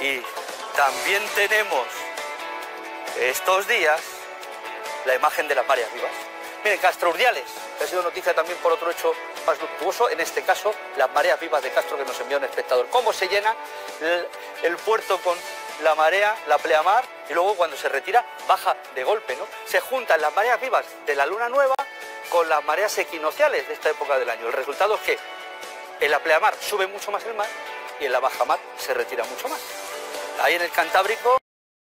Y también tenemos estos días la imagen de las mareas vivas. Miren, Castro Urdiales, que ha sido noticia también por otro hecho más luctuoso, en este caso las mareas vivas de Castro que nos envió un espectador. ¿Cómo se llena el, puerto con la marea, la pleamar, y luego cuando se retira baja de golpe, ¿no? Se juntan las mareas vivas de la luna nueva con las mareas equinociales de esta época del año. El resultado es que en la pleamar sube mucho más el mar y en la bajamar se retira mucho más. Ahí en el Cantábrico